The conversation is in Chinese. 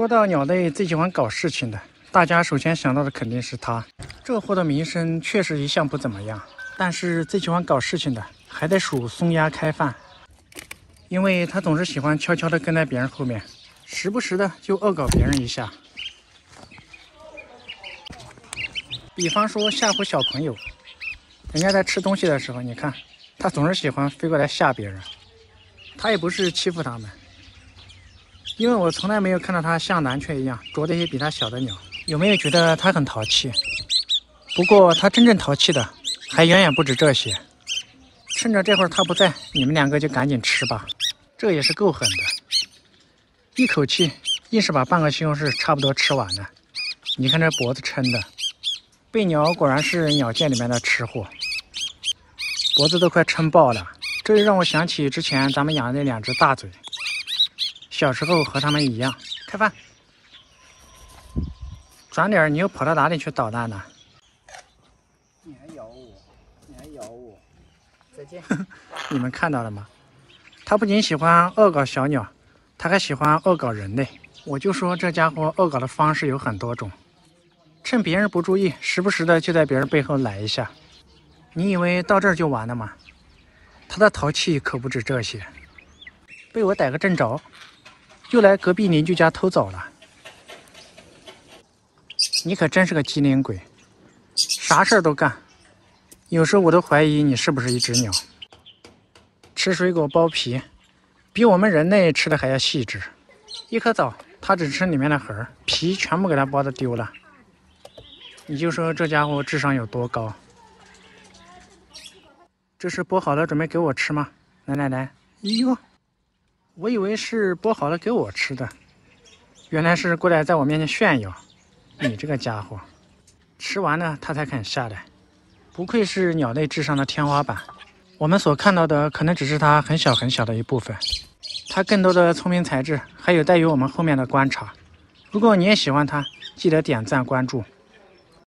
说到鸟类最喜欢搞事情的，大家首先想到的肯定是它。这货的名声确实一向不怎么样，但是最喜欢搞事情的还得数松鸦开饭，因为它总是喜欢悄悄地跟在别人后面，时不时的就恶搞别人一下。比方说吓唬小朋友，人家在吃东西的时候，你看它总是喜欢飞过来吓别人。它也不是欺负他们。因为我从来没有看到它像蓝雀一样啄那些比它小的鸟，有没有觉得它很淘气？不过它真正淘气的还远远不止这些。趁着这会儿它不在，你们两个就赶紧吃吧，这也是够狠的，一口气硬是把半个西红柿差不多吃完了。你看这脖子撑的，贝鸟果然是鸟界里面的吃货，脖子都快撑爆了。这就让我想起之前咱们养的那两只大嘴。小时候和他们一样，开饭。转脸，你又跑到哪里去捣蛋呢？你还咬我，你还咬我，再见。你们看到了吗？他不仅喜欢恶搞小鸟，他还喜欢恶搞人类。我就说这家伙恶搞的方式有很多种，趁别人不注意，时不时的就在别人背后来一下。你以为到这儿就完了吗？他的淘气可不止这些，被我逮个正着。又来隔壁邻居家偷枣了，你可真是个机灵鬼，啥事儿都干。有时候我都怀疑你是不是一只鸟。吃水果剥皮，比我们人类吃的还要细致。一颗枣，它只吃里面的核，皮全部给它剥的丢了。你就说这家伙智商有多高？这是剥好了准备给我吃吗？来来来，哎呦！我以为是剥好了给我吃的，原来是过来在我面前炫耀。你这个家伙，吃完了它才肯下来，不愧是鸟类智商的天花板。我们所看到的可能只是它很小很小的一部分，它更多的聪明才智还有待于我们后面的观察。如果你也喜欢它，记得点赞关注。